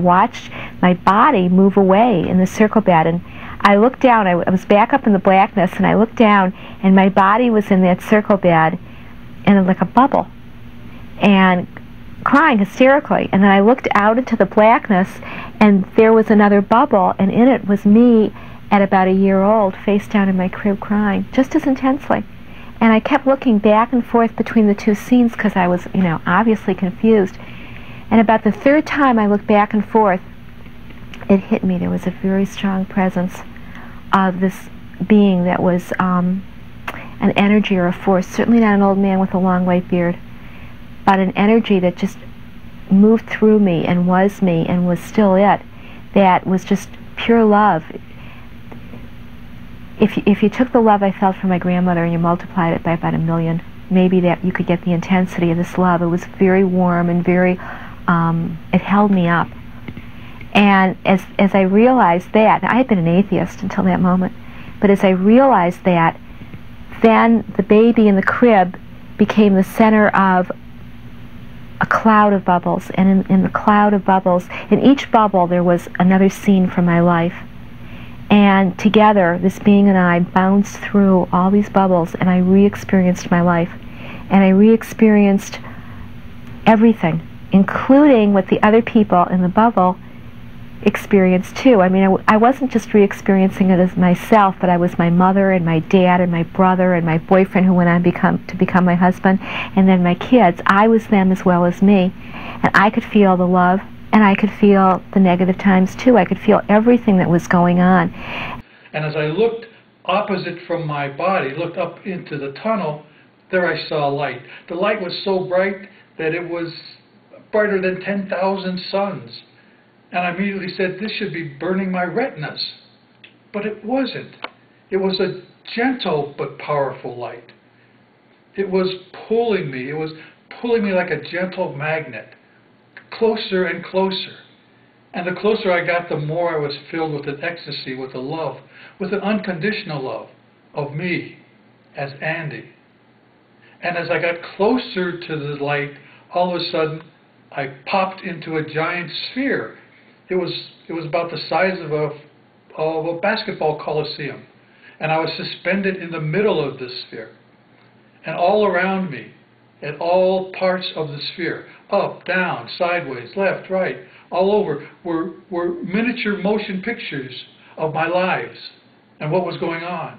watched my body move away in the circle bed. And I looked down, I, was back up in the blackness, and I looked down, and my body was in that circle bed and like a bubble. And crying hysterically. And then I looked out into the blackness, and there was another bubble, and in it was me at about a year old, face down in my crib crying, just as intensely. And I kept looking back and forth between the two scenes because I was, you know, obviously confused. And about the third time I looked back and forth, it hit me. There was a very strong presence of this being that was um, an energy or a force, certainly not an old man with a long white beard, but an energy that just moved through me and was me and was still it, that was just pure love. If, if you took the love I felt from my grandmother and you multiplied it by about a million, maybe that you could get the intensity of this love. It was very warm and very, um, it held me up. And as, as I realized that, I had been an atheist until that moment, but as I realized that, then the baby in the crib became the center of a cloud of bubbles. And in, in the cloud of bubbles, in each bubble, there was another scene from my life. And together, this being and I bounced through all these bubbles, and I re experienced my life. And I re experienced everything, including what the other people in the bubble experienced too. I mean, I, I wasn't just re-experiencing it as myself, but I was my mother and my dad and my brother and my boyfriend who went on become to become my husband, and then my kids. I was them as well as me, and I could feel the love, and I could feel the negative times too. I could feel everything that was going on. And as I looked opposite from my body, looked up into the tunnel, there I saw a light. The light was so bright that it was brighter than 10,000 suns. And I immediately said, this should be burning my retinas. But it wasn't. It was a gentle but powerful light. It was pulling me. It was pulling me like a gentle magnet, closer and closer. And the closer I got, the more I was filled with an ecstasy, with a love, with an unconditional love of me as Andy. And as I got closer to the light, all of a sudden, I popped into a giant sphere it was it was about the size of a of a basketball coliseum, and I was suspended in the middle of this sphere, and all around me, at all parts of the sphere, up, down, sideways, left, right, all over, were were miniature motion pictures of my lives and what was going on.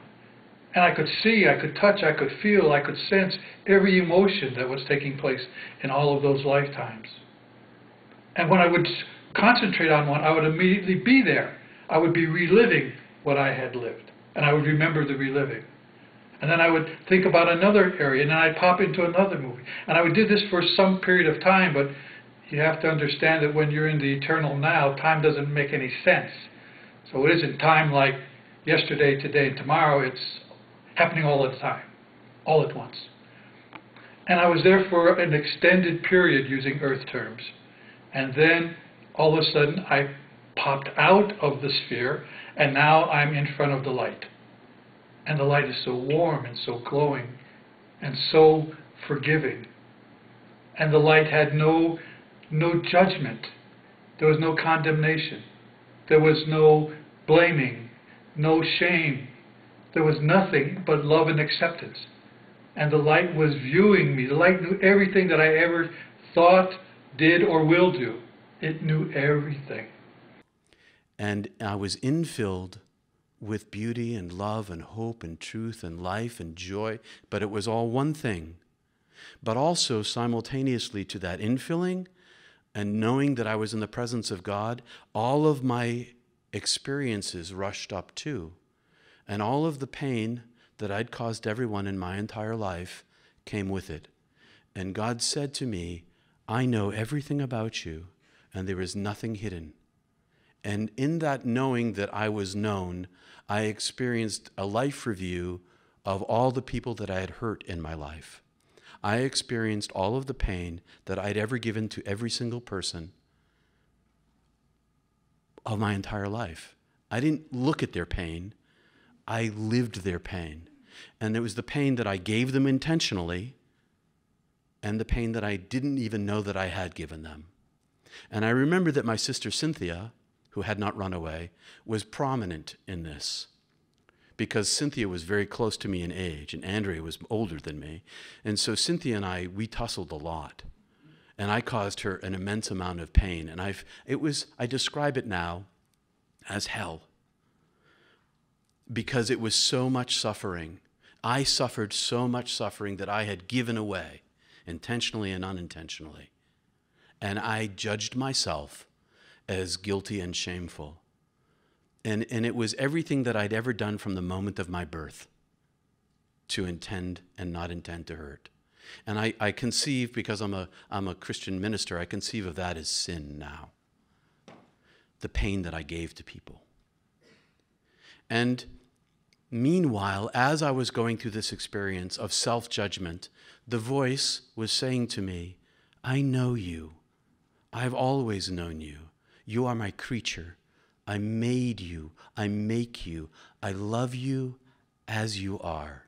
And I could see, I could touch, I could feel, I could sense every emotion that was taking place in all of those lifetimes. And when I would concentrate on one, I would immediately be there. I would be reliving what I had lived, and I would remember the reliving. And then I would think about another area, and then I'd pop into another movie. And I would do this for some period of time, but you have to understand that when you're in the eternal now, time doesn't make any sense. So it isn't time like yesterday, today, and tomorrow. It's happening all the time, all at once. And I was there for an extended period using earth terms. And then all of a sudden I popped out of the sphere and now I'm in front of the light. And the light is so warm and so glowing and so forgiving. And the light had no, no judgment. There was no condemnation. There was no blaming, no shame. There was nothing but love and acceptance. And the light was viewing me. The light knew everything that I ever thought, did, or will do. It knew everything. And I was infilled with beauty and love and hope and truth and life and joy, but it was all one thing. But also, simultaneously to that infilling and knowing that I was in the presence of God, all of my experiences rushed up too. And all of the pain that I'd caused everyone in my entire life came with it. And God said to me, I know everything about you and there is nothing hidden. And in that knowing that I was known, I experienced a life review of all the people that I had hurt in my life. I experienced all of the pain that I'd ever given to every single person of my entire life. I didn't look at their pain, I lived their pain. And it was the pain that I gave them intentionally and the pain that I didn't even know that I had given them. And I remember that my sister Cynthia, who had not run away, was prominent in this because Cynthia was very close to me in age and Andrea was older than me. And so Cynthia and I, we tussled a lot. And I caused her an immense amount of pain. And I've, it was, I describe it now as hell because it was so much suffering. I suffered so much suffering that I had given away, intentionally and unintentionally. And I judged myself as guilty and shameful. And, and it was everything that I'd ever done from the moment of my birth to intend and not intend to hurt. And I, I conceive, because I'm a, I'm a Christian minister, I conceive of that as sin now. The pain that I gave to people. And meanwhile, as I was going through this experience of self judgment, the voice was saying to me, I know you. I've always known you. You are my creature. I made you. I make you. I love you as you are.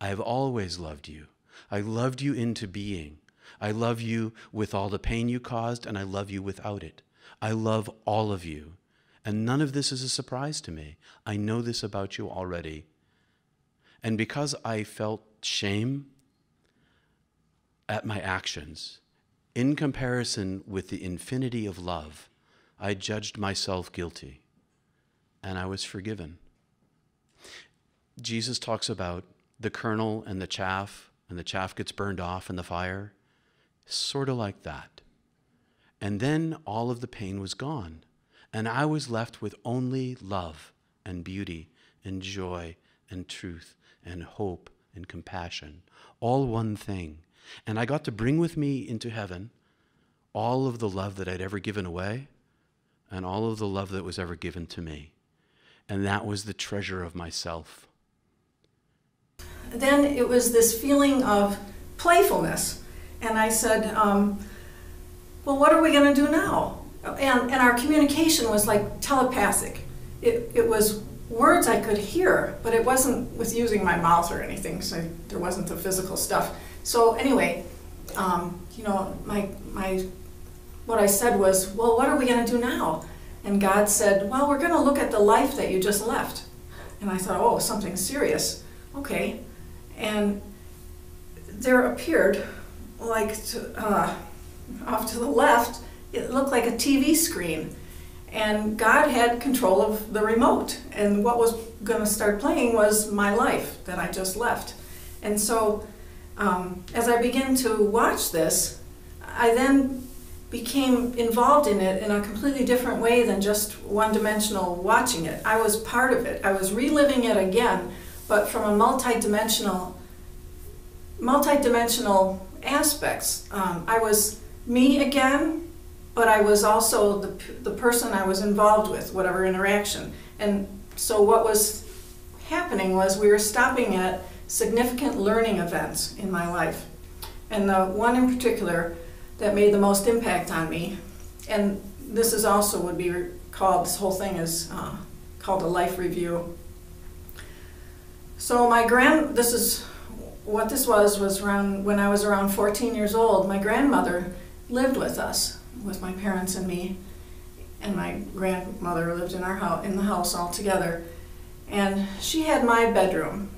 I have always loved you. I loved you into being. I love you with all the pain you caused, and I love you without it. I love all of you. And none of this is a surprise to me. I know this about you already. And because I felt shame at my actions, in comparison with the infinity of love, I judged myself guilty and I was forgiven. Jesus talks about the kernel and the chaff, and the chaff gets burned off in the fire, sort of like that. And then all of the pain was gone, and I was left with only love and beauty and joy and truth and hope and compassion, all one thing. And I got to bring with me into heaven all of the love that I'd ever given away and all of the love that was ever given to me. And that was the treasure of myself. Then it was this feeling of playfulness. And I said, um, Well, what are we going to do now? And, and our communication was like telepathic. It, it was words I could hear, but it wasn't with using my mouth or anything, so there wasn't the physical stuff. So, anyway, um, you know, my, my what I said was, Well, what are we going to do now? And God said, Well, we're going to look at the life that you just left. And I thought, Oh, something serious. Okay. And there appeared, like to, uh, off to the left, it looked like a TV screen. And God had control of the remote. And what was going to start playing was my life that I just left. And so, um, as I began to watch this, I then became involved in it in a completely different way than just one dimensional watching it. I was part of it. I was reliving it again, but from a multi-dimensional multi-dimensional aspects. Um, I was me again, but I was also the, the person I was involved with, whatever interaction. And so what was happening was we were stopping at significant learning events in my life. And the one in particular that made the most impact on me. And this is also would be called, this whole thing is uh, called a life review. So my grand, this is, what this was, was around, when I was around 14 years old, my grandmother lived with us, with my parents and me. And my grandmother lived in our house, in the house all together. And she had my bedroom.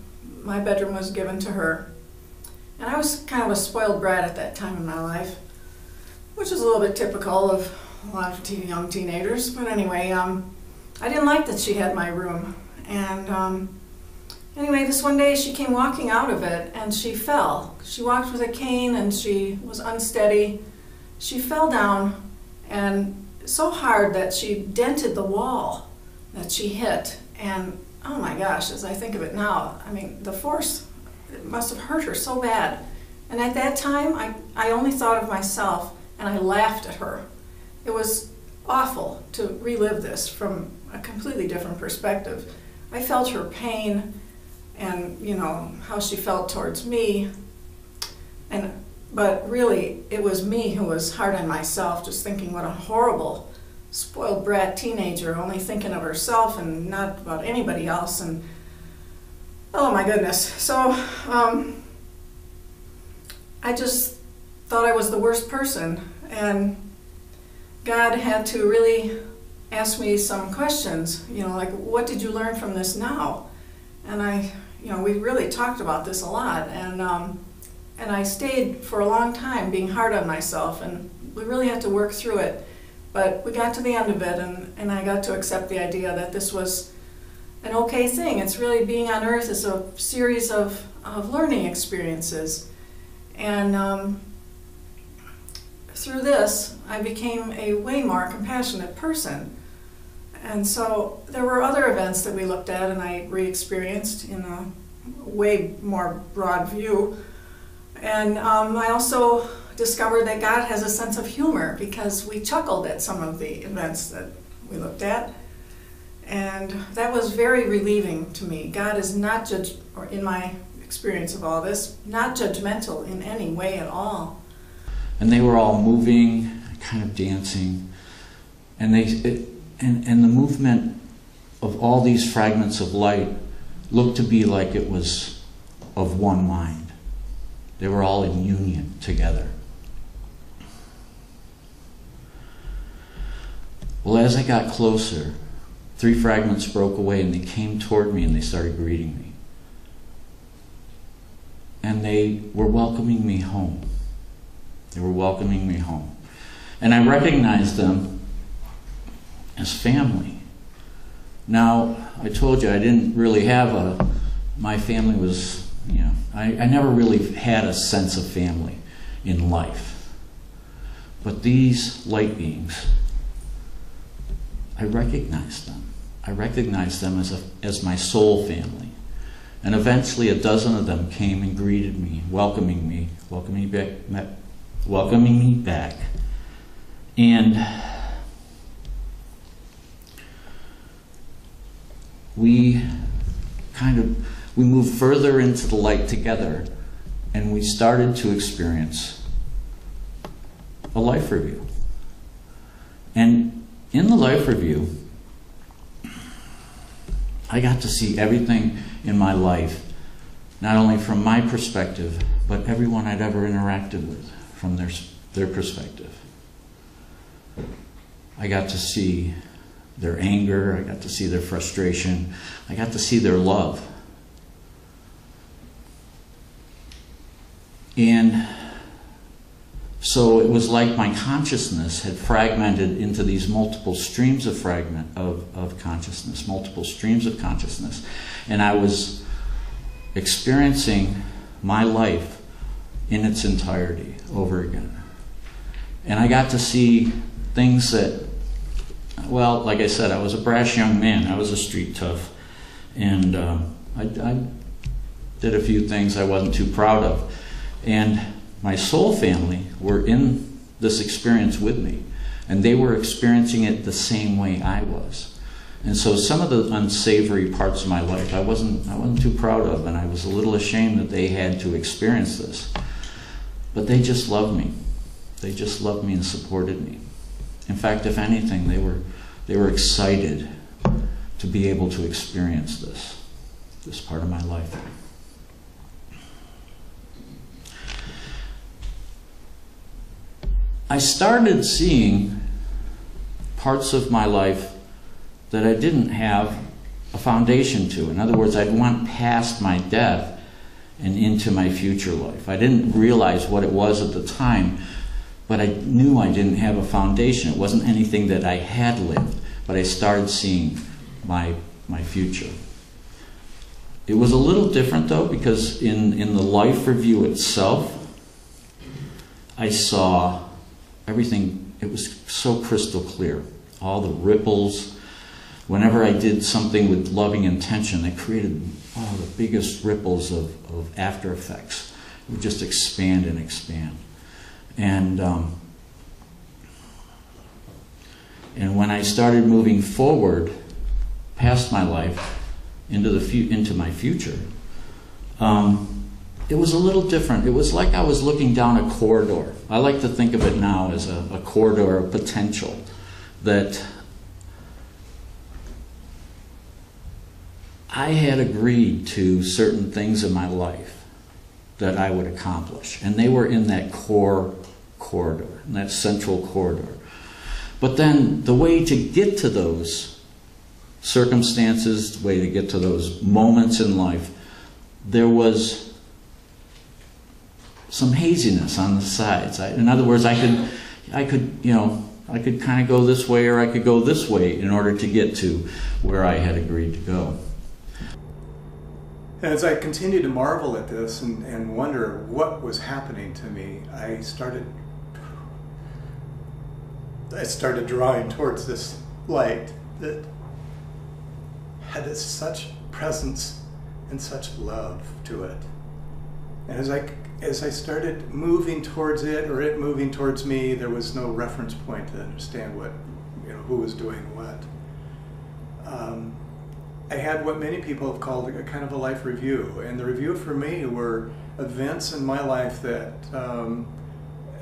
My bedroom was given to her. And I was kind of a spoiled brat at that time in my life which is a little bit typical of a lot of teen, young teenagers. But anyway, um, I didn't like that she had my room. And um, anyway, this one day she came walking out of it and she fell. She walked with a cane and she was unsteady. She fell down and so hard that she dented the wall that she hit. And oh my gosh, as I think of it now, I mean, the force must have hurt her so bad. And at that time, I, I only thought of myself and I laughed at her. It was awful to relive this from a completely different perspective. I felt her pain and, you know, how she felt towards me. And but really it was me who was hard on myself, just thinking what a horrible spoiled brat teenager, only thinking of herself and not about anybody else and oh my goodness. So um, I just thought I was the worst person. And God had to really ask me some questions, you know, like, what did you learn from this now? And I, you know, we really talked about this a lot, and, um, and I stayed for a long time being hard on myself, and we really had to work through it. But we got to the end of it, and, and I got to accept the idea that this was an okay thing. It's really being on earth is a series of, of learning experiences. And um, through this, I became a way more compassionate person. And so there were other events that we looked at and I re experienced in a way more broad view. And um, I also discovered that God has a sense of humor because we chuckled at some of the events that we looked at. And that was very relieving to me. God is not judge, or in my experience of all this, not judgmental in any way at all. And they were all moving, kind of dancing, and they it, and and the movement of all these fragments of light looked to be like it was of one mind. They were all in union together. Well, as I got closer, three fragments broke away and they came toward me and they started greeting me. And they were welcoming me home. They were welcoming me home. And I recognized them as family. Now, I told you I didn't really have a, my family was, you know, I, I never really had a sense of family in life. But these light beings, I recognized them. I recognized them as, a, as my soul family. And eventually a dozen of them came and greeted me, welcoming me, welcoming me back, welcoming me back. And we kind of we moved further into the light together and we started to experience a life review. And in the life review, I got to see everything in my life, not only from my perspective, but everyone I'd ever interacted with from their, their perspective. I got to see their anger, I got to see their frustration, I got to see their love. And so it was like my consciousness had fragmented into these multiple streams of fragment of, of consciousness, multiple streams of consciousness. And I was experiencing my life in its entirety over again. And I got to see things that, well, like I said, I was a brash young man. I was a street tough. And um, I, I did a few things I wasn't too proud of. And my soul family were in this experience with me, and they were experiencing it the same way I was. And so some of the unsavory parts of my life I wasn't I wasn't too proud of, and I was a little ashamed that they had to experience this. But they just loved me. They just loved me and supported me. In fact, if anything, they were they were excited to be able to experience this, this part of my life. I started seeing parts of my life that I didn't have a foundation to. In other words, I'd went past my death and into my future life. I didn't realize what it was at the time, but I knew I didn't have a foundation. It wasn't anything that I had lived, but I started seeing my, my future. It was a little different though, because in, in the life review itself, I saw everything, it was so crystal clear. All the ripples. Whenever I did something with loving intention, it created oh, the biggest ripples of, of after effects. It would just expand and expand. And, um, and when I started moving forward past my life into, the into my future, um, it was a little different. It was like I was looking down a corridor. I like to think of it now as a, a corridor of potential that I had agreed to certain things in my life that I would accomplish. And they were in that core corridor, in that central corridor. But then the way to get to those circumstances, the way to get to those moments in life, there was some haziness on the sides. I, in other words, I could, I could, you know, I could kind of go this way or I could go this way in order to get to where I had agreed to go. As I continued to marvel at this and, and wonder what was happening to me, I started I started drawing towards this light that had such presence and such love to it. And as I as I started moving towards it or it moving towards me, there was no reference point to understand what you know who was doing what. Um, I had what many people have called a kind of a life review, and the review for me were events in my life that um,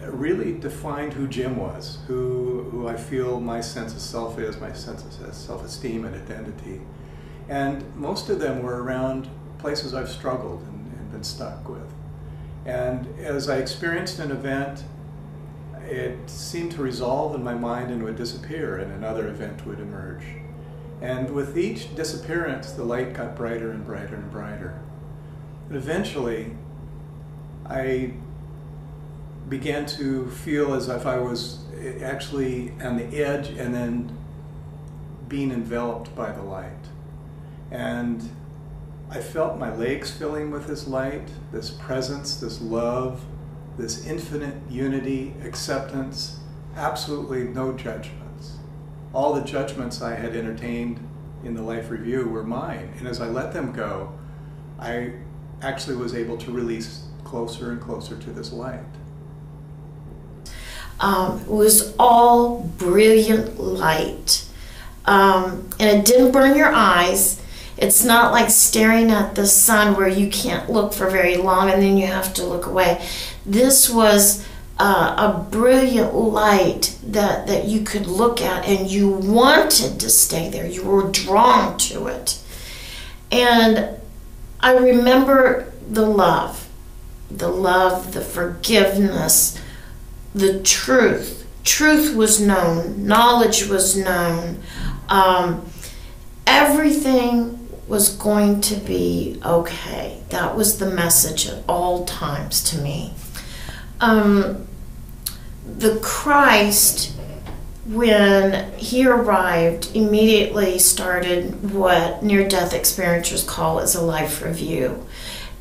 really defined who Jim was, who who I feel my sense of self is, my sense of self-esteem and identity, and most of them were around places I've struggled and, and been stuck with. And as I experienced an event, it seemed to resolve in my mind and would disappear, and another event would emerge. And with each disappearance, the light got brighter and brighter and brighter. And eventually, I began to feel as if I was actually on the edge and then being enveloped by the light. And I felt my legs filling with this light, this presence, this love, this infinite unity, acceptance, absolutely no judgments. all the judgments I had entertained in the life review were mine. And as I let them go, I actually was able to release closer and closer to this light. Um, it was all brilliant light. Um, and it didn't burn your eyes. It's not like staring at the sun where you can't look for very long and then you have to look away. This was uh, a brilliant light that, that you could look at and you wanted to stay there. You were drawn to it. And I remember the love, the love, the forgiveness, the truth. Truth was known, knowledge was known. Um, everything was going to be okay. That was the message at all times to me um, the Christ, when he arrived, immediately started what near death experiencers call as a life review.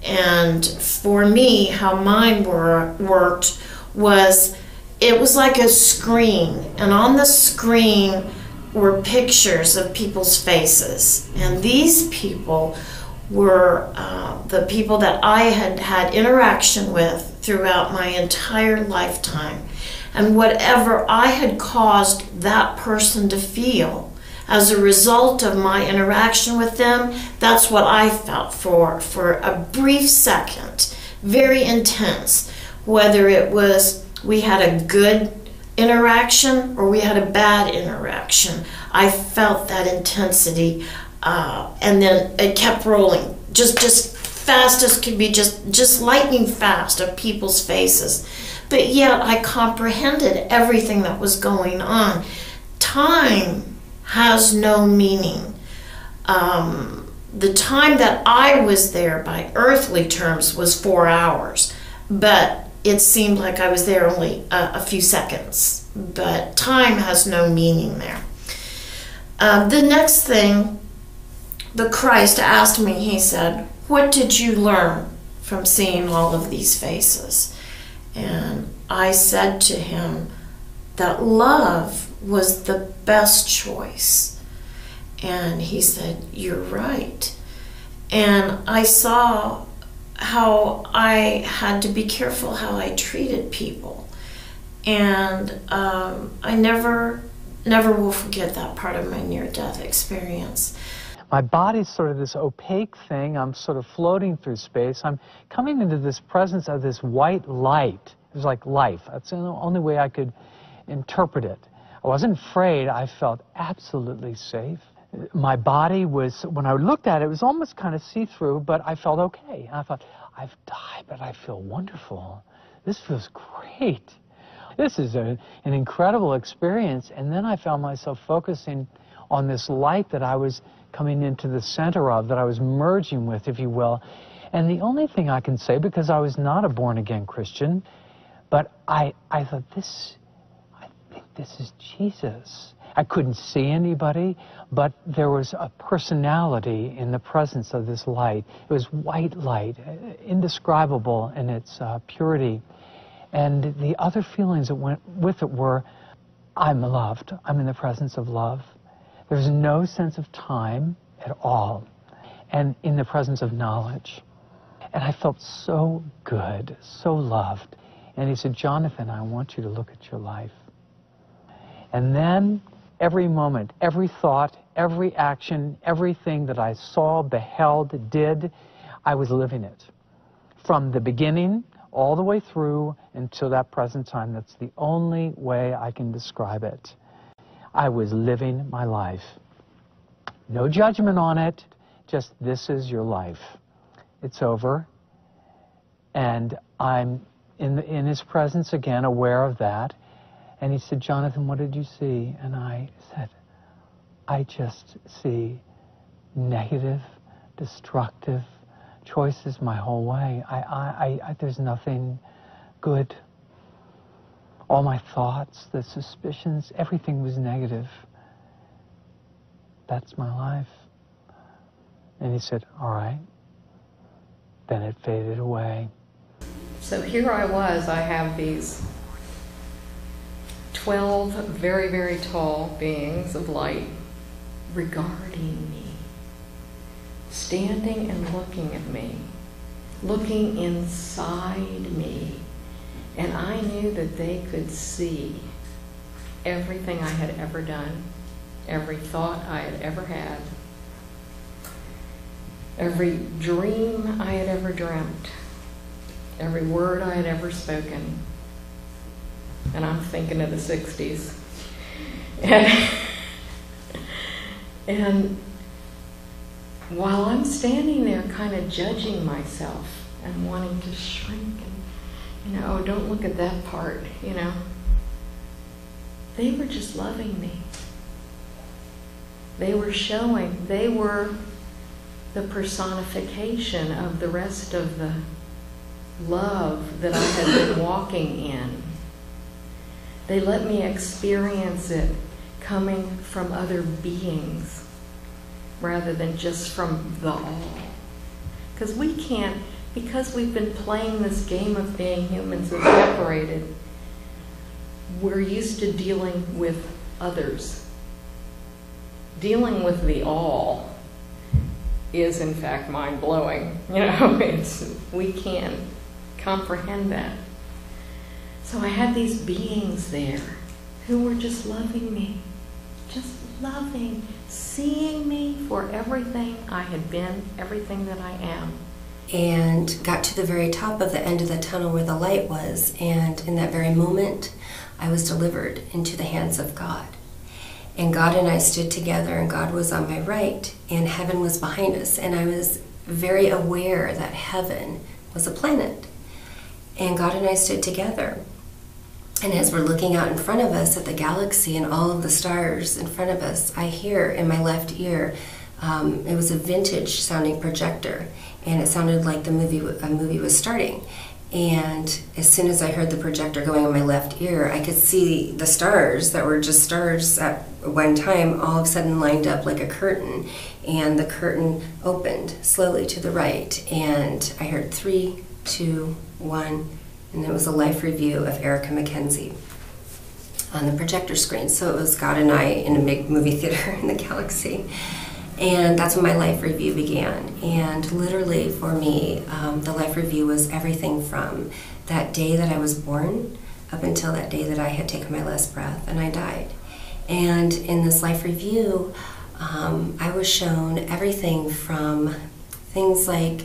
And for me, how mine were, worked was it was like a screen, and on the screen were pictures of people's faces. And these people were uh, the people that I had had interaction with throughout my entire lifetime. And whatever I had caused that person to feel as a result of my interaction with them, that's what I felt for for a brief second, very intense. Whether it was we had a good interaction or we had a bad interaction, I felt that intensity, uh, and then it kept rolling, just just fast as could be, just, just lightning fast of people's faces. But yet I comprehended everything that was going on. Time has no meaning. Um, the time that I was there by earthly terms was four hours, but it seemed like I was there only a, a few seconds. But time has no meaning there. Uh, the next thing the Christ asked me, he said, what did you learn from seeing all of these faces? And I said to him that love was the best choice. And he said, You're right. And I saw how I had to be careful how I treated people. And um, I never, never will forget that part of my near death experience my body's sort of this opaque thing. I'm sort of floating through space. I'm coming into this presence of this white light. It was like life. That's the only way I could interpret it. I wasn't afraid. I felt absolutely safe. My body was, when I looked at it, it was almost kind of see-through, but I felt okay. I thought, I've died, but I feel wonderful. This feels great. This is a, an incredible experience. And then I found myself focusing on this light that I was coming into the center of, that I was merging with, if you will. And the only thing I can say, because I was not a born again Christian, but I, I thought, this, I think this is Jesus. I couldn't see anybody, but there was a personality in the presence of this light. It was white light, indescribable in its uh, purity. And the other feelings that went with it were I'm loved, I'm in the presence of love. There's no sense of time at all, and in the presence of knowledge. And I felt so good, so loved. And he said, Jonathan, I want you to look at your life. And then every moment, every thought, every action, everything that I saw, beheld, did, I was living it. From the beginning all the way through until that present time. That's the only way I can describe it. I was living my life. No judgment on it, just this is your life. It's over. And I'm in, the, in his presence again, aware of that. And he said, Jonathan, what did you see? And I said, I just see negative, destructive choices my whole way. I, I, I, there's nothing good. All my thoughts, the suspicions, everything was negative. That's my life. And he said, All right. Then it faded away. So here I was, I have these 12 very, very tall beings of light regarding me, standing and looking at me, looking inside me. And I knew that they could see everything I had ever done, every thought I had ever had, every dream I had ever dreamt, every word I had ever spoken and I'm thinking of the 60s. And, and while I'm standing there kind of judging myself and wanting to shrink and, you know, oh, don't look at that part, you know, they were just loving me. They were showing, they were the personification of the rest of the love that I had been walking in. They let me experience it coming from other beings rather than just from the all. Because we can't, because we've been playing this game of being humans and separated, we're used to dealing with others. Dealing with the all is in fact mind blowing. You know, it's we can't comprehend that. So I had these beings there who were just loving me, just loving, seeing me for everything I had been, everything that I am. And got to the very top of the end of the tunnel where the light was, and in that very moment, I was delivered into the hands of God. And God and I stood together, and God was on my right, and heaven was behind us. And I was very aware that heaven was a planet. And God and I stood together. And as we're looking out in front of us at the galaxy and all of the stars in front of us, I hear in my left ear, um, it was a vintage sounding projector, and it sounded like the movie a movie was starting. And as soon as I heard the projector going in my left ear, I could see the stars that were just stars at one time all of a sudden lined up like a curtain. And the curtain opened slowly to the right. And I heard three, two, one, and it was a life review of Erica McKenzie on the projector screen. So it was God and I in a big movie theater in the galaxy. And that's when my life review began. And literally for me, um, the life review was everything from that day that I was born up until that day that I had taken my last breath and I died. And in this life review, um, I was shown everything from things like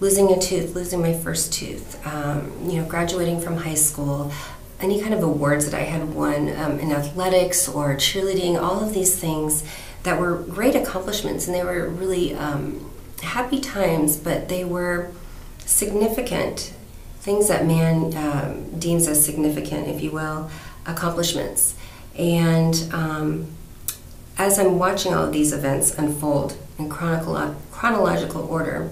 losing a tooth, losing my first tooth, um, you know, graduating from high school, any kind of awards that I had won um, in athletics or cheerleading, all of these things that were great accomplishments and they were really um, happy times, but they were significant things that man um, deems as significant, if you will, accomplishments. And um, as I'm watching all of these events unfold in chronological order,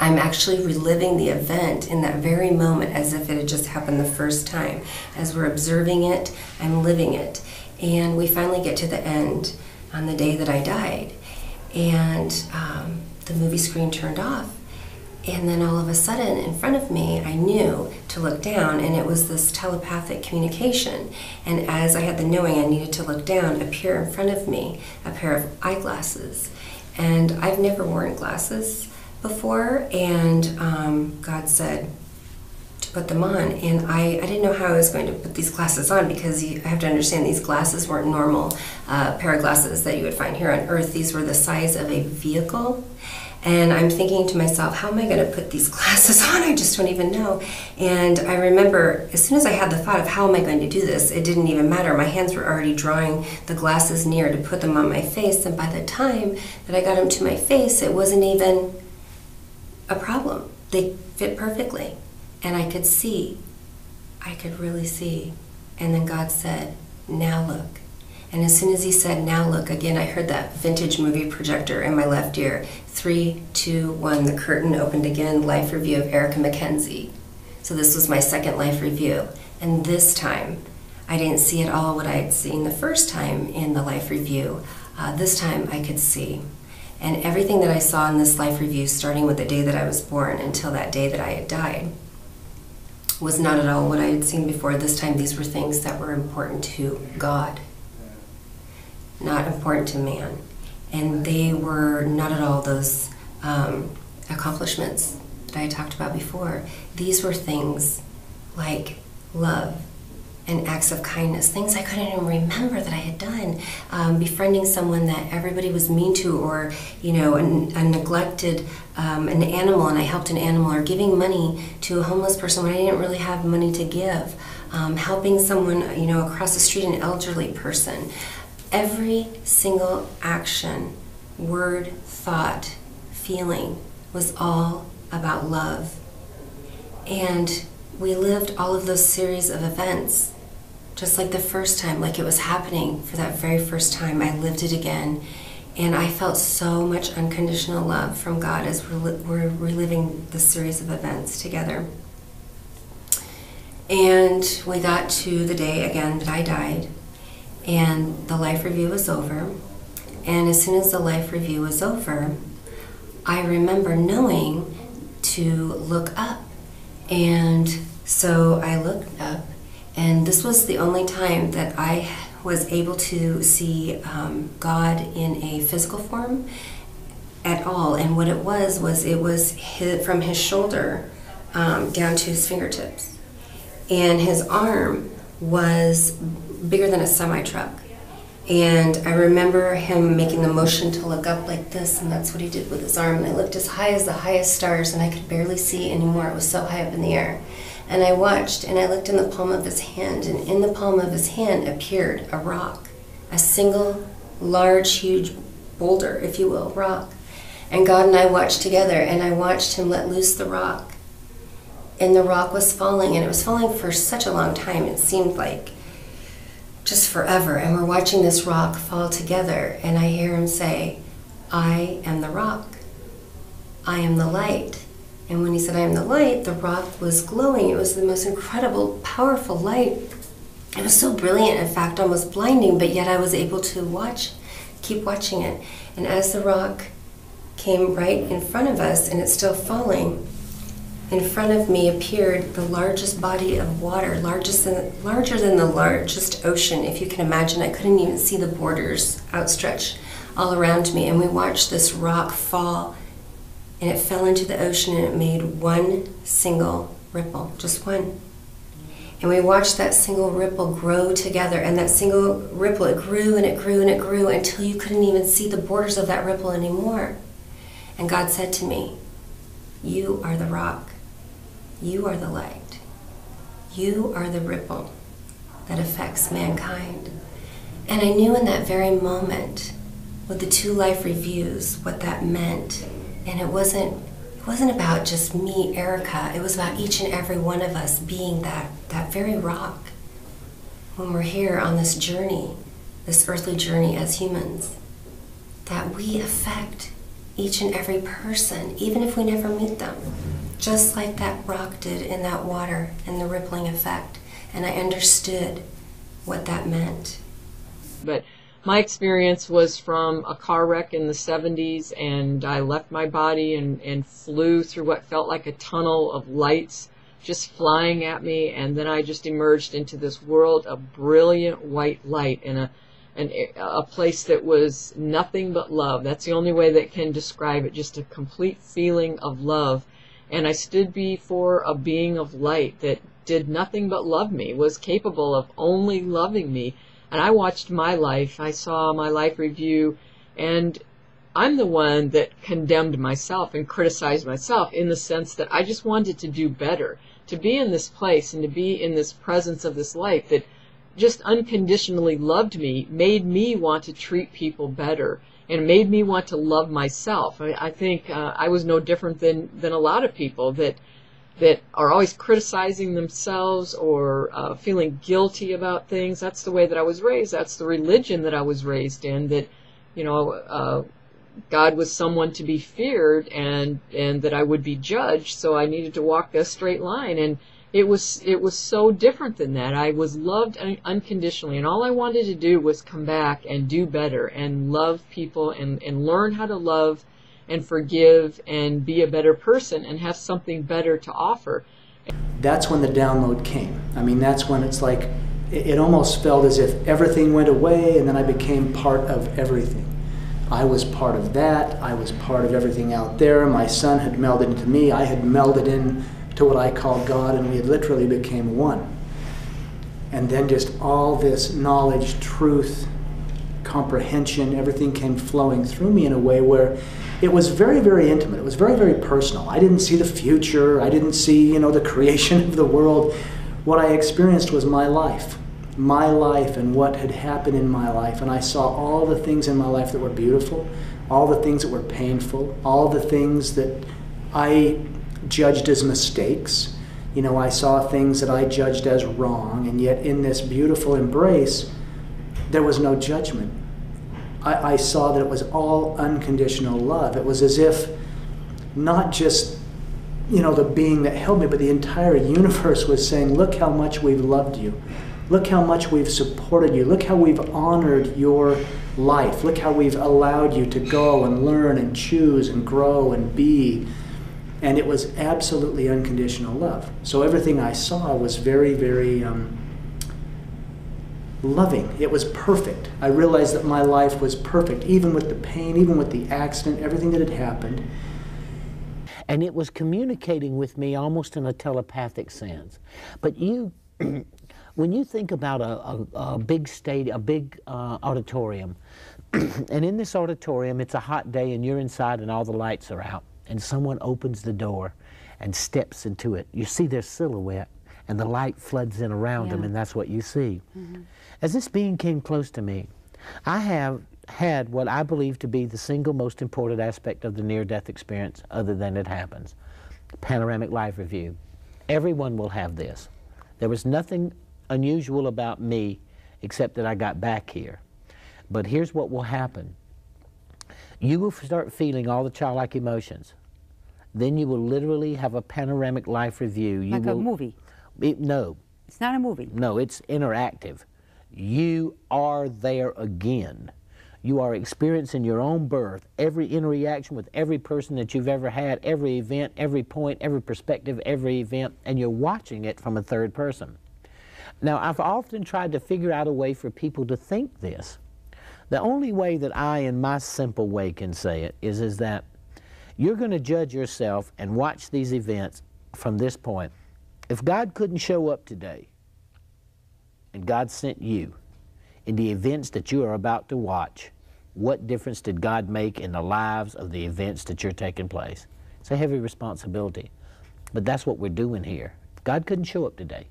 I'm actually reliving the event in that very moment as if it had just happened the first time. As we're observing it, I'm living it. And we finally get to the end on the day that I died. And um, the movie screen turned off. And then all of a sudden, in front of me, I knew to look down, and it was this telepathic communication. And as I had the knowing I needed to look down, appear in front of me a pair of eyeglasses. And I've never worn glasses before, and um, God said to put them on. And I, I didn't know how I was going to put these glasses on because you have to understand these glasses weren't normal uh, pair of glasses that you would find here on Earth. These were the size of a vehicle. And I'm thinking to myself, how am I going to put these glasses on? I just don't even know. And I remember as soon as I had the thought of how am I going to do this, it didn't even matter. My hands were already drawing the glasses near to put them on my face. And by the time that I got them to my face, it wasn't even a problem. They fit perfectly. And I could see. I could really see. And then God said, now look. And as soon as he said, now look, again, I heard that vintage movie projector in my left ear. Three, two, one, the curtain opened again, life review of Erica McKenzie. So this was my second life review. And this time, I didn't see at all what I had seen the first time in the life review. Uh, this time I could see. And everything that I saw in this life review, starting with the day that I was born until that day that I had died, was not at all what I had seen before. This time, these were things that were important to God, not important to man. And they were not at all those um, accomplishments that I talked about before. These were things like love, and acts of kindness, things I couldn't even remember that I had done. Um, befriending someone that everybody was mean to, or you know, a, a neglected um, an animal, and I helped an animal, or giving money to a homeless person when I didn't really have money to give. Um, helping someone, you know, across the street, an elderly person. Every single action, word, thought, feeling was all about love. And we lived all of those series of events just like the first time, like it was happening for that very first time. I lived it again. And I felt so much unconditional love from God as we're, we're reliving this series of events together. And we got to the day again that I died, and the life review was over. And as soon as the life review was over, I remember knowing to look up. And so I looked up and this was the only time that I was able to see um, God in a physical form at all. And what it was, was it was his, from his shoulder um, down to his fingertips. And his arm was bigger than a semi truck. And I remember him making the motion to look up like this, and that's what he did with his arm. And I looked as high as the highest stars, and I could barely see anymore. It was so high up in the air. And I watched and I looked in the palm of his hand, and in the palm of his hand appeared a rock, a single, large, huge boulder, if you will, rock. And God and I watched together, and I watched him let loose the rock. And the rock was falling, and it was falling for such a long time, it seemed like just forever. And we're watching this rock fall together, and I hear him say, I am the rock. I am the light. And when he said, I am the light, the rock was glowing. It was the most incredible, powerful light. It was so brilliant, in fact, almost blinding, but yet I was able to watch, keep watching it. And as the rock came right in front of us, and it's still falling, in front of me appeared the largest body of water, largest than, larger than the largest ocean, if you can imagine. I couldn't even see the borders outstretched all around me. And we watched this rock fall and it fell into the ocean and it made one single ripple, just one. And we watched that single ripple grow together, and that single ripple, it grew and it grew and it grew until you couldn't even see the borders of that ripple anymore. And God said to me, You are the rock. You are the light. You are the ripple that affects mankind. And I knew in that very moment, with the two life reviews, what that meant and it wasn't it wasn't about just me, Erica. It was about each and every one of us being that, that very rock when we're here on this journey, this earthly journey as humans, that we affect each and every person, even if we never meet them, just like that rock did in that water and the rippling effect. And I understood what that meant. But my experience was from a car wreck in the 70s, and I left my body and, and flew through what felt like a tunnel of lights just flying at me, and then I just emerged into this world of brilliant white light in a an, a place that was nothing but love. That's the only way that can describe it, just a complete feeling of love. And I stood before a being of light that did nothing but love me, was capable of only loving me. And I watched my life. I saw my life review, and I'm the one that condemned myself and criticized myself in the sense that I just wanted to do better, to be in this place and to be in this presence of this life that just unconditionally loved me made me want to treat people better and made me want to love myself. I, I think uh, I was no different than, than a lot of people that that are always criticizing themselves or uh, feeling guilty about things. That's the way that I was raised. That's the religion that I was raised in. That you know, uh, God was someone to be feared, and and that I would be judged. So I needed to walk a straight line and it was it was so different than that. I was loved un- unconditionally, and all I wanted to do was come back and do better and love people and and learn how to love and forgive and be a better person and have something better to offer. That's when the download came. I mean, that's when it's like it, almost felt as if everything went away, and then I became part of everything. I was part of that. I was part of everything out there. My son had melded into me. I had melded in to what I call God, and we had literally became one. And then just all this knowledge, truth, comprehension, everything came flowing through me in a way where it was very, very intimate. It was very, very personal. I didn't see the future. I didn't see, you know, the creation of the world. What I experienced was my life, my life and what had happened in my life. And I saw all the things in my life that were beautiful, all the things that were painful, all the things that I judged as mistakes. You know, I saw things that I judged as wrong, and yet in this beautiful embrace, there was no judgment. I, I saw that it was all unconditional love. It was as if not just you know the being that held me but the entire universe was saying look how much we've loved you look how much we've supported you look how we've honored your life look how we've allowed you to go and learn and choose and grow and be and it was absolutely unconditional love. So everything I saw was very, very um, loving. It was perfect. I realized that my life was perfect, even with the pain, even with the accident, everything that had happened. And it was communicating with me almost in a telepathic sense. But you, when you think about a, a, a big stadium, a big uh, auditorium, and in this auditorium, it's a hot day and you're inside and all the lights are out and someone opens the door and steps into it, you see their silhouette and the light floods in around yeah. them, and that's what you see. Mm-hmm. As this being came close to me, I have had what I believe to be the single most important aspect of the near death experience, other than it happens panoramic life review. Everyone will have this. There was nothing unusual about me except that I got back here. But here's what will happen you will start feeling all the childlike emotions then you will literally have a panoramic life review. You like will, a movie? It, no. It's not a movie? No, it's interactive. You are there again. You are experiencing your own birth, every interaction with every person that you've ever had, every event, every point, every perspective, every event, and you're watching it from a third person. Now, I've often tried to figure out a way for people to think this. The only way that I, in my simple way, can say it is, is that you're going to judge yourself and watch these events from this point. If God couldn't show up today, and God sent you in the events that you are about to watch, what difference did God make in the lives of the events that you're taking place? It's a heavy responsibility, but that's what we're doing here. God couldn't show up today,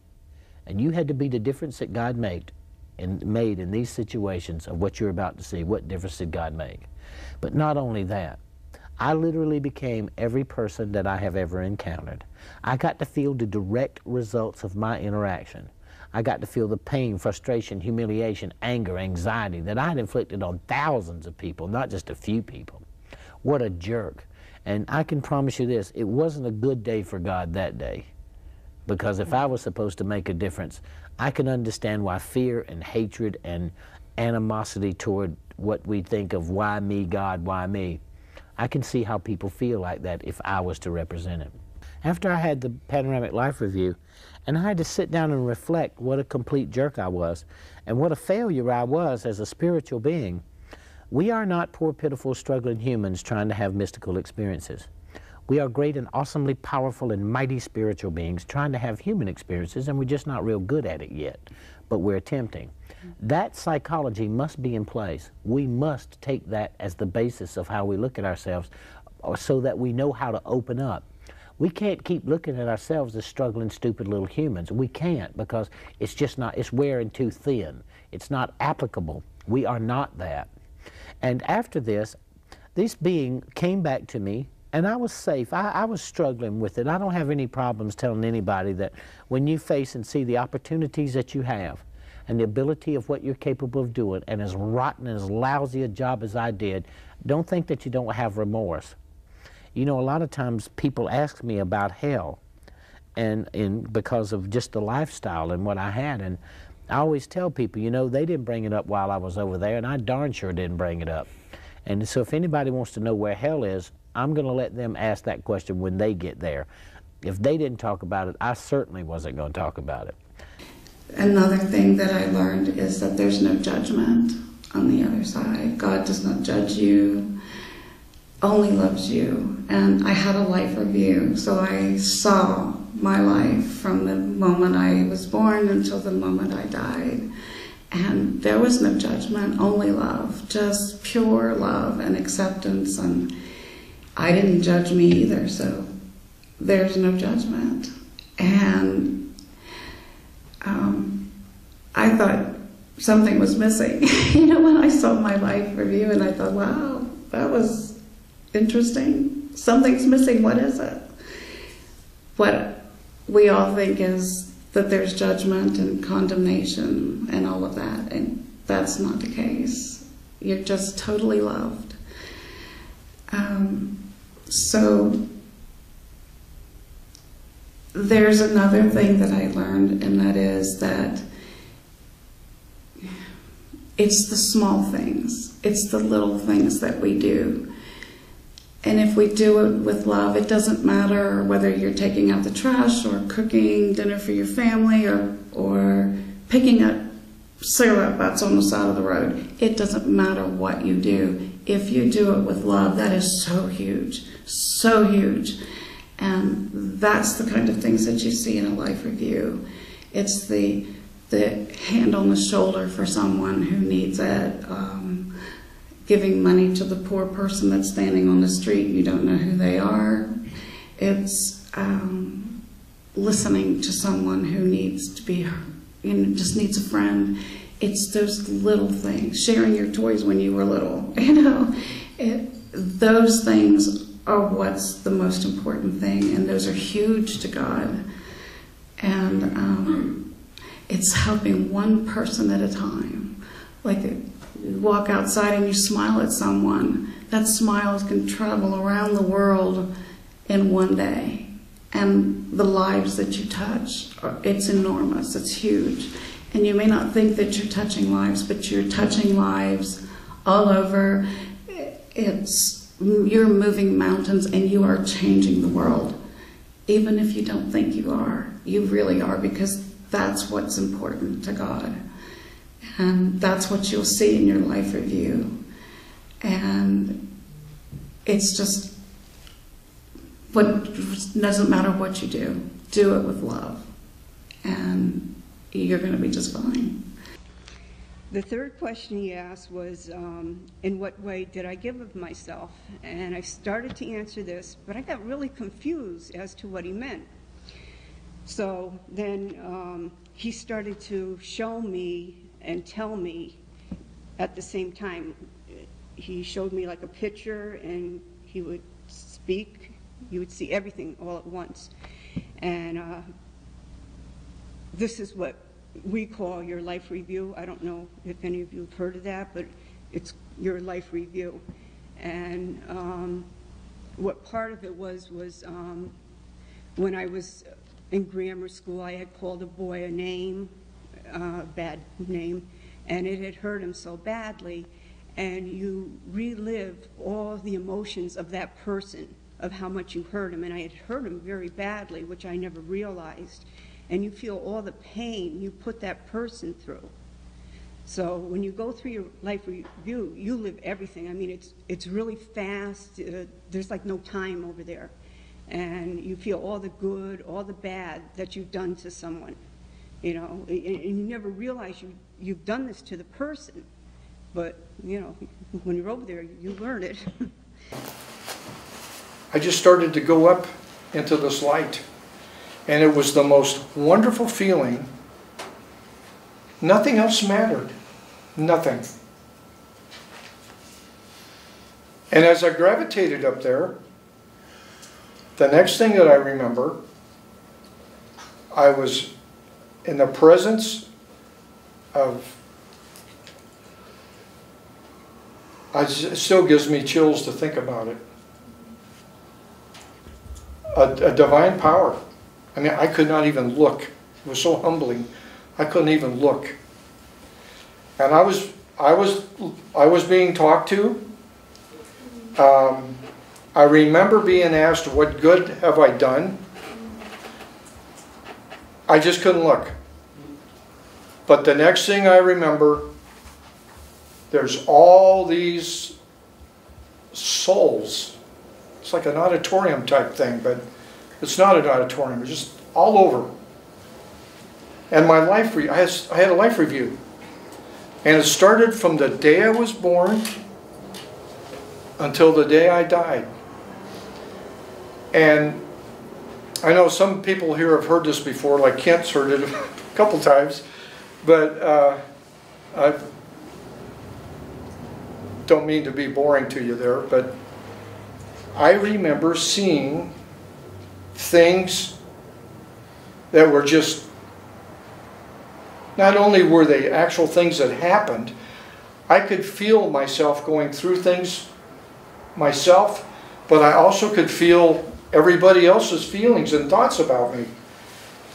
and you had to be the difference that God made and made in these situations of what you're about to see, what difference did God make? But not only that, I literally became every person that I have ever encountered. I got to feel the direct results of my interaction. I got to feel the pain, frustration, humiliation, anger, anxiety that I had inflicted on thousands of people, not just a few people. What a jerk. And I can promise you this, it wasn't a good day for God that day. Because if I was supposed to make a difference, I can understand why fear and hatred and animosity toward what we think of why me, God, why me. I can see how people feel like that if I was to represent it. After I had the panoramic life review, and I had to sit down and reflect what a complete jerk I was and what a failure I was as a spiritual being. We are not poor, pitiful, struggling humans trying to have mystical experiences. We are great and awesomely powerful and mighty spiritual beings trying to have human experiences, and we're just not real good at it yet, but we're attempting. That psychology must be in place. We must take that as the basis of how we look at ourselves uh, so that we know how to open up. We can't keep looking at ourselves as struggling, stupid little humans. We can't because it's just not, it's wearing too thin. It's not applicable. We are not that. And after this, this being came back to me and I was safe. I, I, was struggling with it. I don't have any problems telling anybody that when you face and see the opportunities that you have and the ability of what you're capable of doing and as rotten and as lousy a job as I did, don't think that you don't have remorse. You know, a lot of times people ask me about hell and, and because of just the lifestyle and what I had. And I always tell people, you know, they didn't bring it up while I was over there, and I darn sure didn't bring it up. And so if anybody wants to know where hell is, I'm going to let them ask that question when they get there. If they didn't talk about it, I certainly wasn't going to talk about it. Another thing that I learned is that there's no judgment on the other side. God does not judge you, only loves you. And I had a life review, so I saw my life from the moment I was born until the moment I died. And there was no judgment, only love, just pure love and acceptance. And I didn't judge me either, so there's no judgment. And um, I thought something was missing. you know, when I saw my life review, and I thought, wow, that was interesting. Something's missing. What is it? What we all think is that there's judgment and condemnation and all of that, and that's not the case. You're just totally loved. Um, so there's another thing that I learned, and that is that it's the small things, it's the little things that we do. And if we do it with love, it doesn't matter whether you're taking out the trash or cooking dinner for your family or, or picking up syrup that's on the side of the road. It doesn't matter what you do. If you do it with love, that is so huge, so huge. And that's the kind of things that you see in a life review. It's the the hand on the shoulder for someone who needs it, um, giving money to the poor person that's standing on the street, you don't know who they are. It's um, listening to someone who needs to be, you know, just needs a friend. It's those little things, sharing your toys when you were little, you know. It, those things are what's the most important thing, and those are huge to God. And um, it's helping one person at a time. Like you walk outside and you smile at someone, that smile can travel around the world in one day. And the lives that you touch, it's enormous, it's huge. And you may not think that you're touching lives, but you're touching lives all over. It's you're moving mountains and you are changing the world. Even if you don't think you are, you really are because that's what's important to God. And that's what you'll see in your life review. And it's just what doesn't matter what you do, do it with love. And you're going to be just fine. The third question he asked was, um, in what way did I give of myself? And I started to answer this, but I got really confused as to what he meant. So then um, he started to show me and tell me at the same time. He showed me like a picture and he would speak, you would see everything all at once. And uh, this is what we call your life review. I don't know if any of you have heard of that, but it's your life review. And um, what part of it was was um, when I was in grammar school, I had called a boy a name, uh, bad name, and it had hurt him so badly. And you relive all the emotions of that person, of how much you hurt him. And I had hurt him very badly, which I never realized. And you feel all the pain you put that person through. So when you go through your life review, you live everything. I mean, it's it's really fast. Uh, there's like no time over there, and you feel all the good, all the bad that you've done to someone. You know, and, and you never realize you you've done this to the person, but you know, when you're over there, you learn it. I just started to go up into this light, and it was the most wonderful feeling. Nothing else mattered. Nothing. And as I gravitated up there, the next thing that I remember, I was in the presence of. it still gives me chills to think about it. A, a divine power. I mean, I could not even look. It was so humbling. I couldn't even look and I was I was I was being talked to. Um, I remember being asked, "What good have I done?" I just couldn't look. But the next thing I remember, there's all these souls. It's like an auditorium type thing, but it's not an auditorium. It's just all over. And my life, I had, I had a life review. And it started from the day I was born until the day I died. And I know some people here have heard this before, like Kent's heard it a couple times, but uh, I don't mean to be boring to you there, but I remember seeing things that were just not only were they actual things that happened, I could feel myself going through things myself, but I also could feel everybody else's feelings and thoughts about me.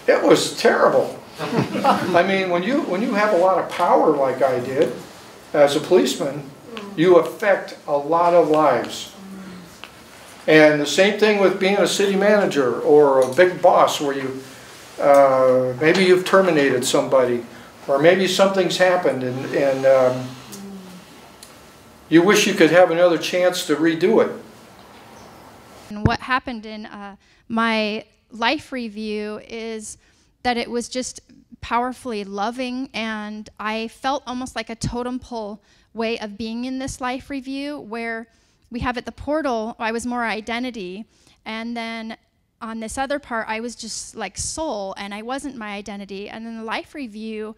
It was terrible. I mean, when you when you have a lot of power like I did as a policeman, you affect a lot of lives. And the same thing with being a city manager or a big boss where you uh, maybe you've terminated somebody or maybe something's happened and, and um, you wish you could have another chance to redo it. And what happened in uh, my life review is that it was just powerfully loving, and I felt almost like a totem pole way of being in this life review where we have at the portal, I was more identity, and then on this other part, I was just like soul, and I wasn't my identity. And then the life review,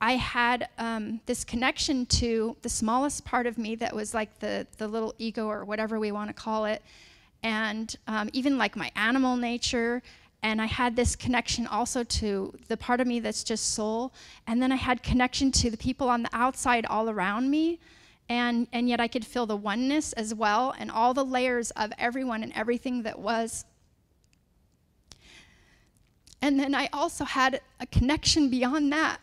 I had um, this connection to the smallest part of me that was like the, the little ego or whatever we want to call it, and um, even like my animal nature. And I had this connection also to the part of me that's just soul. And then I had connection to the people on the outside all around me. And, and yet I could feel the oneness as well and all the layers of everyone and everything that was. And then I also had a connection beyond that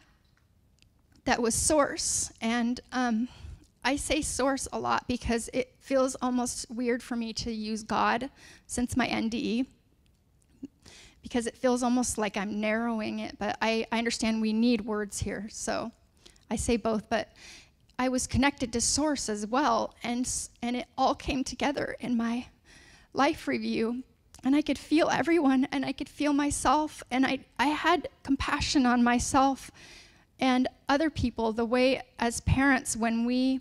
that was source. And um, I say source a lot because it feels almost weird for me to use God since my NDE because it feels almost like I'm narrowing it, but I, I understand we need words here, so I say both. But I was connected to source as well, and, and it all came together in my life review. And I could feel everyone, and I could feel myself, and I, I had compassion on myself and other people the way as parents when we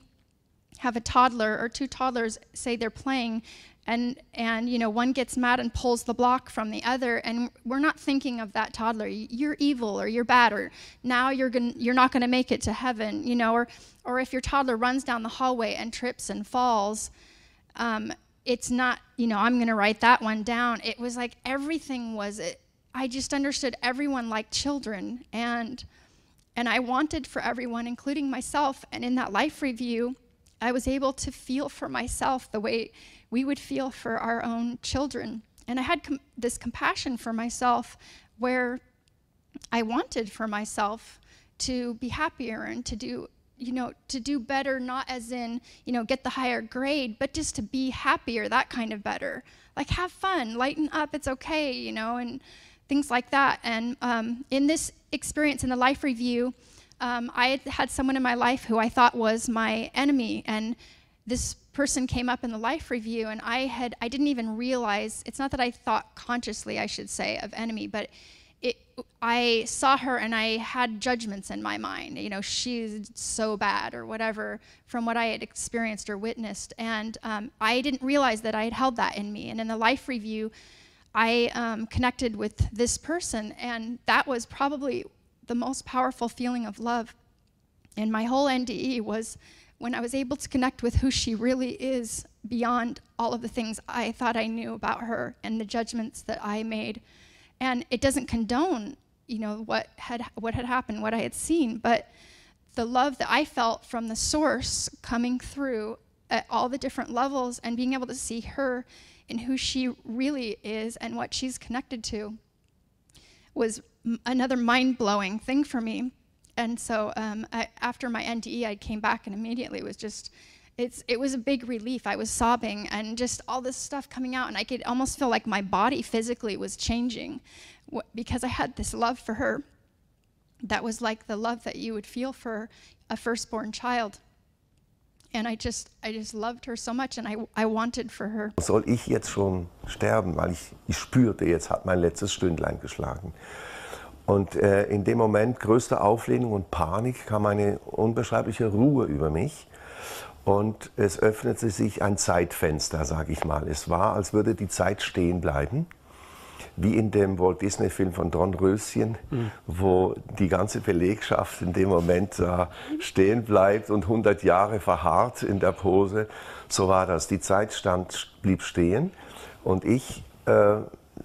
have a toddler or two toddlers say they're playing and and you know one gets mad and pulls the block from the other and we're not thinking of that toddler you're evil or you're bad or now you're going you're not going to make it to heaven you know or or if your toddler runs down the hallway and trips and falls um, it's not, you know, I'm going to write that one down. It was like everything was it. I just understood everyone like children and and I wanted for everyone including myself and in that life review I was able to feel for myself the way we would feel for our own children. And I had com- this compassion for myself where I wanted for myself to be happier and to do you know to do better not as in you know get the higher grade but just to be happier that kind of better like have fun lighten up it's okay you know and things like that and um, in this experience in the life review um, i had someone in my life who i thought was my enemy and this person came up in the life review and i had i didn't even realize it's not that i thought consciously i should say of enemy but it, I saw her and I had judgments in my mind. You know, she's so bad or whatever from what I had experienced or witnessed. And um, I didn't realize that I had held that in me. And in the life review, I um, connected with this person, and that was probably the most powerful feeling of love. And my whole NDE was when I was able to connect with who she really is beyond all of the things I thought I knew about her and the judgments that I made and it doesn't condone you know what had what had happened what i had seen but the love that i felt from the source coming through at all the different levels and being able to see her in who she really is and what she's connected to was another mind-blowing thing for me and so um, I, after my nde i came back and immediately was just it's, it was a big relief. I was sobbing and just all this stuff coming out, and I could almost feel like my body physically was changing because I had this love for her that was like the love that you would feel for a firstborn child. And I just, I just loved her so much and I, I wanted for her. Soll ich jetzt schon sterben, weil ich, ich spürte, jetzt hat mein letztes Stündlein geschlagen. Und äh, in dem Moment größter Auflehnung und Panik kam eine unbeschreibliche Ruhe über mich. Und es öffnete sich ein Zeitfenster, sage ich mal. Es war, als würde die Zeit stehen bleiben, wie in dem Walt Disney-Film von Don Röschen, mhm. wo die ganze Belegschaft in dem Moment äh, stehen bleibt und 100 Jahre verharrt in der Pose. So war das. Die Zeit stand, blieb stehen und ich äh,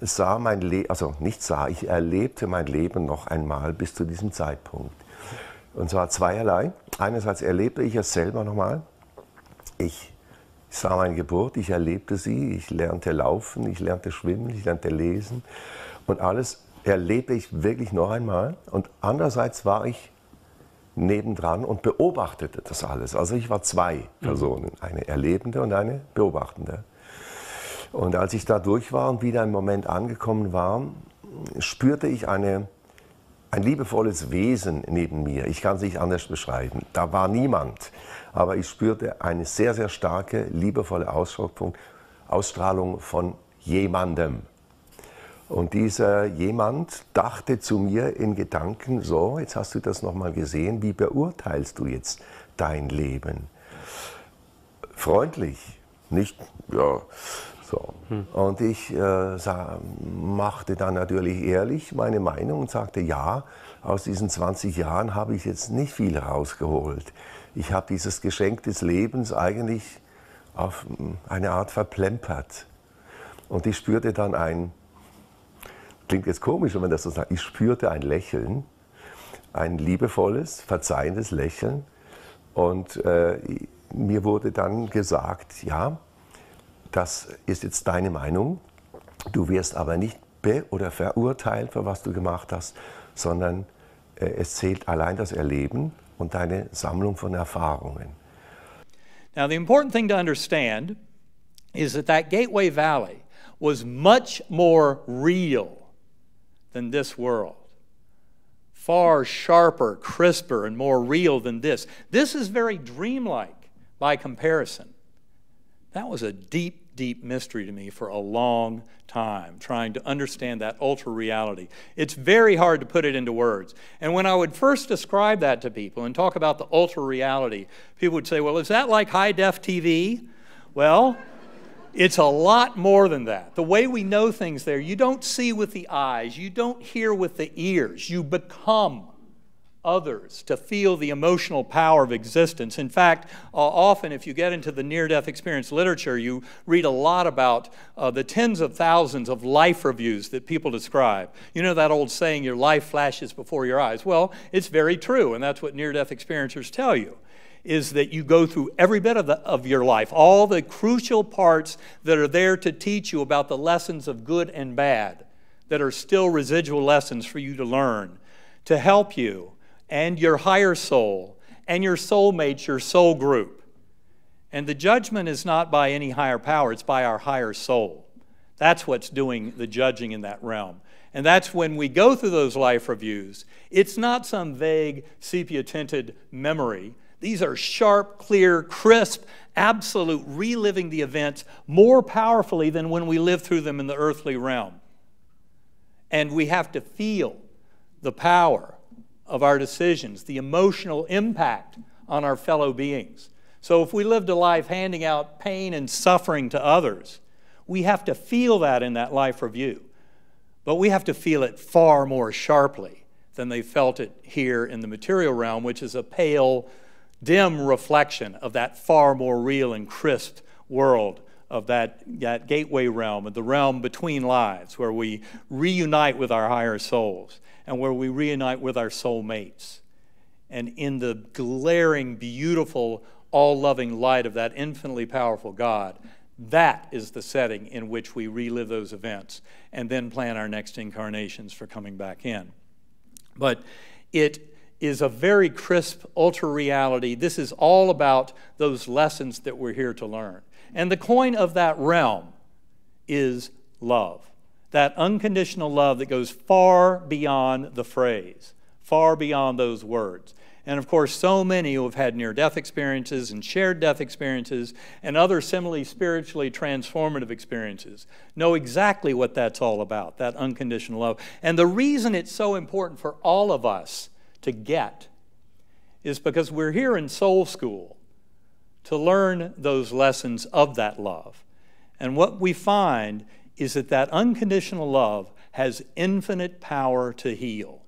sah mein Leben, also nicht sah, ich erlebte mein Leben noch einmal bis zu diesem Zeitpunkt. Und zwar zweierlei. Einerseits erlebte ich es selber nochmal ich sah meine Geburt, ich erlebte sie, ich lernte laufen, ich lernte schwimmen, ich lernte lesen und alles erlebte ich wirklich noch einmal. Und andererseits war ich nebendran und beobachtete das alles. Also ich war zwei mhm. Personen, eine Erlebende und eine Beobachtende. Und als ich da durch war und wieder im Moment angekommen war, spürte ich eine, ein liebevolles Wesen neben mir. Ich kann es nicht anders beschreiben. Da war niemand aber ich spürte eine sehr, sehr starke, liebevolle Ausstrahlung von jemandem. Und dieser jemand dachte zu mir in Gedanken, so, jetzt hast du das nochmal gesehen, wie beurteilst du jetzt dein Leben? Freundlich, nicht, ja, so. Hm. Und ich äh, sah, machte dann natürlich ehrlich meine Meinung und sagte, ja, aus diesen 20 Jahren habe ich jetzt nicht viel rausgeholt ich habe dieses Geschenk des Lebens eigentlich auf eine Art verplempert. Und ich spürte dann ein, klingt jetzt komisch, wenn man das so sagt, ich spürte ein Lächeln, ein liebevolles, verzeihendes Lächeln. Und äh, mir wurde dann gesagt, ja, das ist jetzt deine Meinung, du wirst aber nicht be- oder verurteilt für was du gemacht hast, sondern äh, es zählt allein das Erleben und deine Sammlung von Erfahrungen. Now, the important thing to understand is that that Gateway Valley was much more real than this world. Far sharper, crisper, and more real than this. This is very dreamlike by comparison. That was a deep deep mystery to me for a long time, trying to understand that ultra reality. It's very hard to put it into words. And when I would first describe that to people and talk about the ultra reality, people would say, Well, is that like high def TV? Well, it's a lot more than that. The way we know things there, you don't see with the eyes, you don't hear with the ears, you become others, to feel the emotional power of existence. In fact, uh, often if you get into the near death experience literature, you read a lot about uh, the tens of thousands of life reviews that people describe. You know that old saying, your life flashes before your eyes? Well, it's very true, and that's what near death experiencers tell you. Is that you go through every bit of, the, of your life, all the crucial parts that are there to teach you about the lessons of good and bad, that are still residual lessons for you to learn, to help you and your higher soul and your soulmates, your soul group. And the judgment is not by any higher power, it's by our higher soul. That's what's doing the judging in that realm. And that's when we go through those life reviews. It's not some vague, sepia tinted memory. These are sharp, clear, crisp, absolute reliving the events more powerfully than when we live through them in the earthly realm. And we have to feel the power of our decisions, the emotional impact on our fellow beings. So if we lived a life handing out pain and suffering to others, we have to feel that in that life review. But we have to feel it far more sharply than they felt it here in the material realm, which is a pale, dim reflection of that far more real and crisp world of that, that gateway realm, of the realm between lives, where we reunite with our higher souls and where we reunite with our soul mates. And in the glaring, beautiful, all loving light of that infinitely powerful God, that is the setting in which we relive those events and then plan our next incarnations for coming back in. But it is a very crisp ultra reality. This is all about those lessons that we're here to learn. And the coin of that realm is love that unconditional love that goes far beyond the phrase, far beyond those words. And of course, so many who have had near death experiences and shared death experiences and other similarly spiritually transformative experiences know exactly what that's all about that unconditional love. And the reason it's so important for all of us to get is because we're here in soul school to learn those lessons of that love. And what we find is that that unconditional love has infinite power to heal.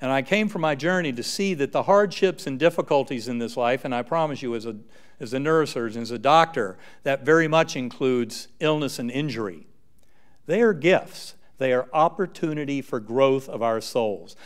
And I came from my journey to see that the hardships and difficulties in this life, and I promise you, as a, as a neurosurgeon, as a doctor, that very much includes illness and injury. They are gifts. They are opportunity for growth of our souls.